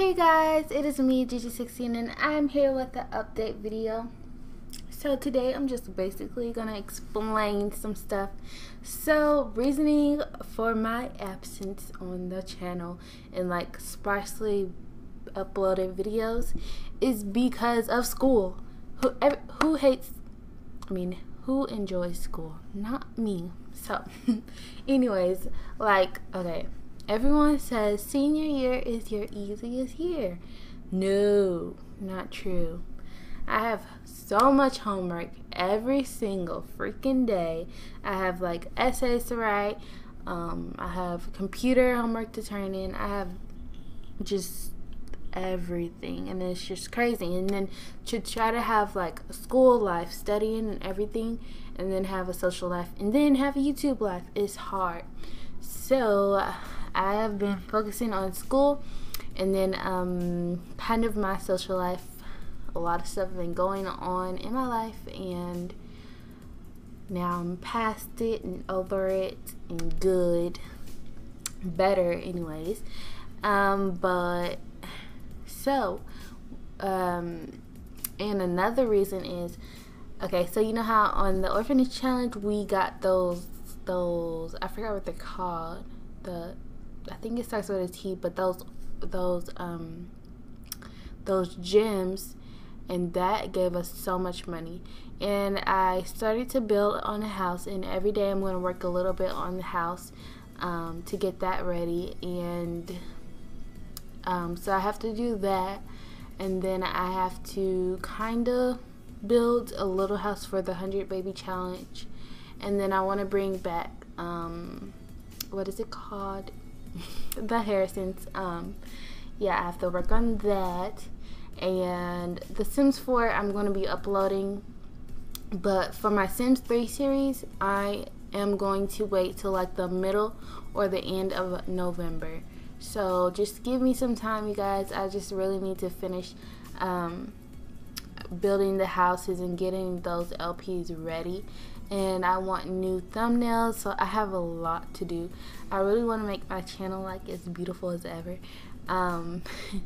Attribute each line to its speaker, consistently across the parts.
Speaker 1: Hey guys, it is me, Gigi16, and I'm here with the update video. So today I'm just basically gonna explain some stuff. So reasoning for my absence on the channel and like sparsely uploaded videos is because of school. Who who hates? I mean, who enjoys school? Not me. So, anyways, like okay Everyone says senior year is your easiest year. No, not true. I have so much homework every single freaking day. I have like essays to write. Um, I have computer homework to turn in. I have just everything, and it's just crazy. And then to try to have like a school life, studying and everything, and then have a social life, and then have a YouTube life is hard. So I have been focusing on school and then um, kind of my social life. A lot of stuff has been going on in my life, and now I'm past it and over it and good, better, anyways. Um, but so, um, and another reason is okay. So you know how on the orphanage challenge we got those those I forgot what they're called the I think it starts with a T, but those those um those gems and that gave us so much money. And I started to build on a house and every day I'm going to work a little bit on the house um, to get that ready and um, so I have to do that. And then I have to kind of build a little house for the 100 baby challenge. And then I want to bring back um, what is it called the Harrisons. Um, yeah, I have to work on that. And The Sims 4, I'm going to be uploading. But for my Sims 3 series, I am going to wait till like the middle or the end of November. So just give me some time, you guys. I just really need to finish um, building the houses and getting those LPs ready and I want new thumbnails so I have a lot to do. I really want to make my channel like as beautiful as ever um,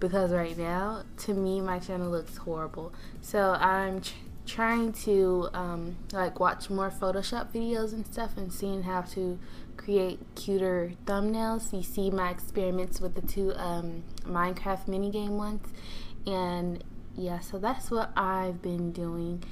Speaker 1: because right now to me my channel looks horrible. So I'm tr trying to um, like watch more Photoshop videos and stuff and seeing how to create cuter thumbnails. You see my experiments with the two um, Minecraft minigame ones and yeah so that's what I've been doing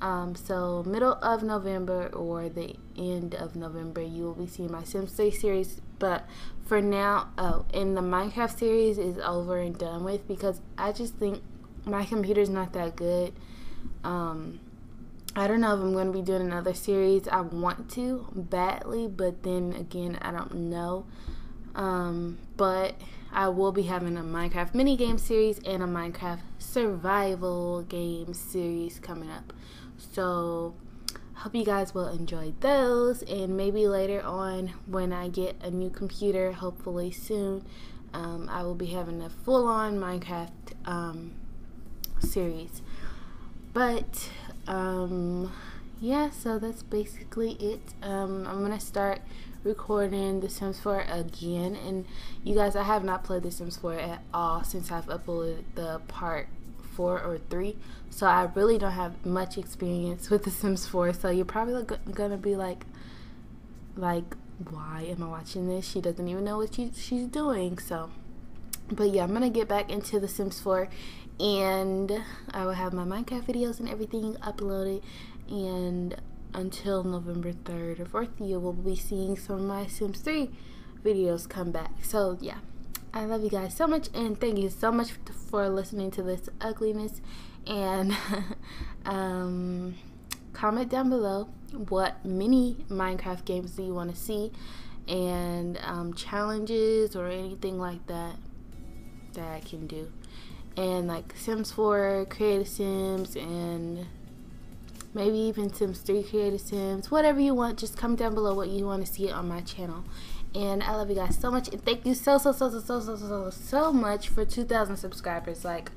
Speaker 1: um, so middle of November or the end of November, you will be seeing my Sims 3 series. But for now, oh, and the Minecraft series is over and done with because I just think my computer's not that good. Um, I don't know if I'm going to be doing another series. I want to badly, but then again, I don't know. Um, but I will be having a Minecraft mini game series and a Minecraft survival game series coming up. So, hope you guys will enjoy those. And maybe later on, when I get a new computer, hopefully soon, um, I will be having a full on Minecraft um, series. But, um, yeah, so that's basically it. Um, I'm to start recording The Sims 4 again. And you guys, I have not played The Sims 4 at all since I've uploaded the part four or three. So I really don't have much experience with The Sims 4. So you're probably gonna be like, like, why am I watching this? She doesn't even know what she, she's doing. So, but yeah, I'm gonna get back into The Sims 4, and I will have my Minecraft videos and everything uploaded. And until November 3rd or 4th, you will be seeing some of my Sims 3 videos come back. So yeah. I love you guys so much and thank you so much for listening to this ugliness and um, comment down below what mini Minecraft games do you want to see and um, challenges or anything like that that I can do and like Sims 4 creative Sims and maybe even Sims 3 creative Sims whatever you want just comment down below what you want to see on my channel and I love you guys so much. And thank you so, so, so, so, so, so, so, so much for 2,000 subscribers. Like,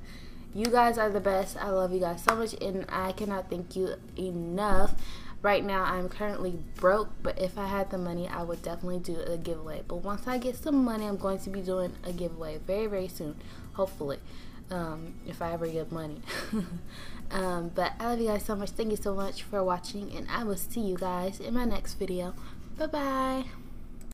Speaker 1: you guys are the best. I love you guys so much. And I cannot thank you enough. Right now I'm currently broke, but if I had the money, I would definitely do a giveaway. But once I get some money, I'm going to be doing a giveaway very, very soon, hopefully, um, if I ever get money. um, but I love you guys so much. Thank you so much for watching, and I will see you guys in my next video. Bye bye.